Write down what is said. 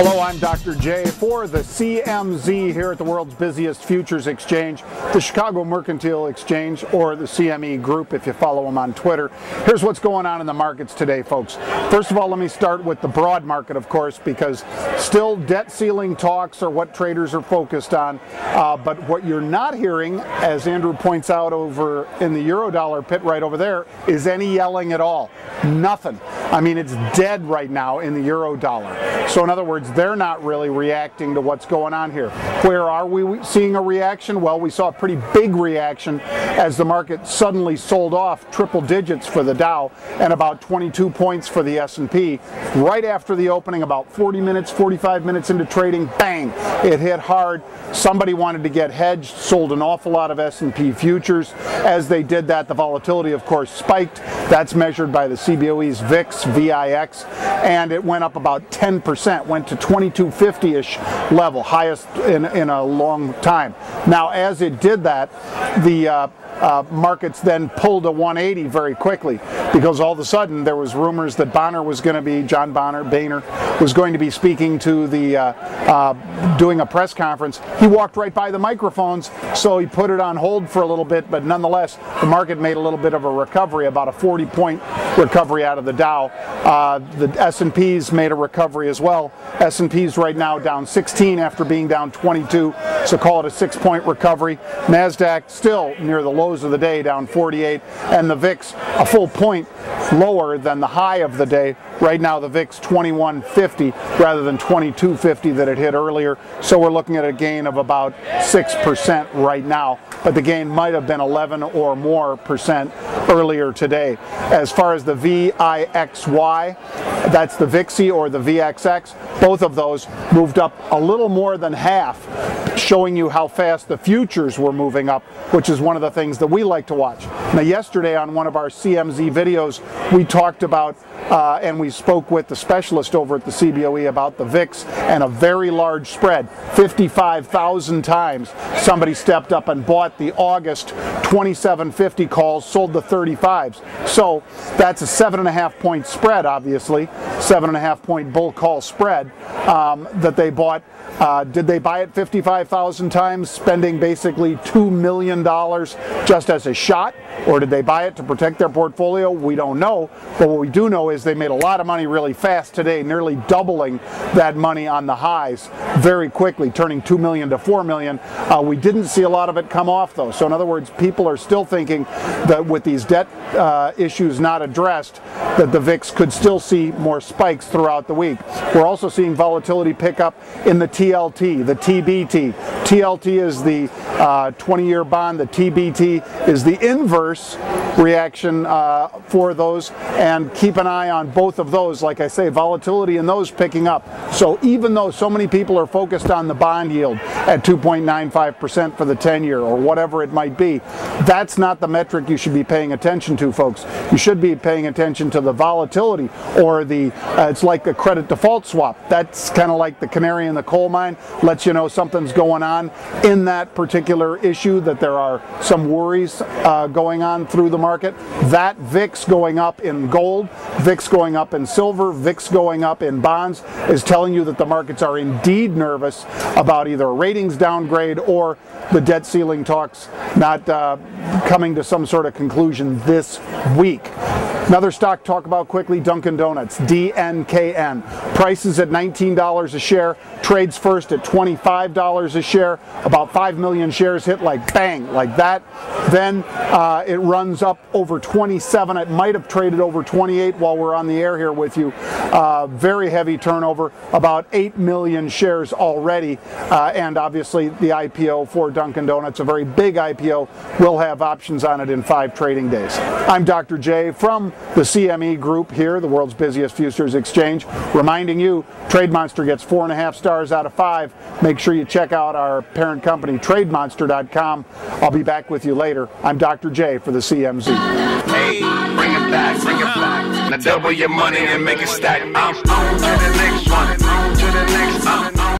Hello, I'm Dr. J for the CMZ here at the world's busiest futures exchange, the Chicago Mercantile Exchange, or the CME Group if you follow them on Twitter. Here's what's going on in the markets today, folks. First of all, let me start with the broad market, of course, because still debt ceiling talks are what traders are focused on. Uh, but what you're not hearing, as Andrew points out over in the Eurodollar pit right over there, is any yelling at all. Nothing. I mean, it's dead right now in the Eurodollar. So, in other words, they're not really reacting to what's going on here. Where are we seeing a reaction? Well, we saw a pretty big reaction as the market suddenly sold off triple digits for the Dow and about 22 points for the S&P. Right after the opening, about 40 minutes, 45 minutes into trading, bang, it hit hard. Somebody wanted to get hedged, sold an awful lot of S&P futures. As they did that, the volatility, of course, spiked. That's measured by the CBOE's VIX, VIX, and it went up about 10%, went to 2250-ish level, highest in, in a long time. Now, as it did that, the uh, uh, markets then pulled a 180 very quickly because all of a sudden there was rumors that Bonner was going to be, John Bonner, Boehner, was going to be speaking to the, uh, uh, doing a press conference. He walked right by the microphones, so he put it on hold for a little bit, but nonetheless, the market made a little bit of a recovery, about a 40 point recovery out of the Dow. Uh, the S&Ps made a recovery as well. S&Ps right now down 16 after being down 22, so call it a six point recovery. NASDAQ still near the low of the day down 48 and the VIX a full point lower than the high of the day. Right now the VIX 2150 rather than 2250 that it hit earlier. So we're looking at a gain of about 6% right now, but the gain might have been 11 or more percent earlier today. As far as the VIXY, that's the VIXY or the VXX, both of those moved up a little more than half showing you how fast the futures were moving up, which is one of the things that we like to watch. Now, yesterday on one of our CMZ videos, we talked about uh, and we spoke with the specialist over at the CBOE about the VIX and a very large spread. 55,000 times somebody stepped up and bought the August 2750 calls, sold the 35s. So that's a seven and a half point spread, obviously, seven and a half point bull call spread um, that they bought. Uh, did they buy it 55? 5,000 times, spending basically $2 million just as a shot? Or did they buy it to protect their portfolio? We don't know. But what we do know is they made a lot of money really fast today, nearly doubling that money on the highs very quickly, turning 2 million to 4 million. Uh, we didn't see a lot of it come off though. So in other words, people are still thinking that with these debt uh, issues not addressed, that the VIX could still see more spikes throughout the week. We're also seeing volatility pick up in the TLT, the TBT, TLT is the 20-year uh, bond. The TBT is the inverse reaction uh, for those. And keep an eye on both of those. Like I say, volatility in those picking up. So even though so many people are focused on the bond yield at 2.95% for the 10-year or whatever it might be, that's not the metric you should be paying attention to, folks. You should be paying attention to the volatility or the, uh, it's like a credit default swap. That's kind of like the canary in the coal mine, lets you know something's going on in that particular issue, that there are some worries uh, going on through the market. That VIX going up in gold, VIX going up in silver, VIX going up in bonds is telling you that the markets are indeed nervous about either a ratings downgrade or the debt ceiling talks not uh, coming to some sort of conclusion this week. Another stock talk about quickly, Dunkin' Donuts, DNKN. Prices at $19 a share, trades first at $25 a share. About 5 million shares hit like bang, like that. Then uh, it runs up over 27. It might have traded over 28 while we're on the air here with you. Uh, very heavy turnover, about 8 million shares already. Uh, and obviously the IPO for Dunkin' Donuts, a very big IPO, will have options on it in five trading days. I'm Dr. J from the CME Group here, the world's busiest futures exchange, reminding you TradeMonster gets four and a half stars out of five. Make sure you check out our parent company, TradeMonster.com. I'll be back with you later. I'm Dr. J for the CMZ. Hey, bring it back, bring it back. Now double your money and make it stack. I'm on to the next one, on to the next one.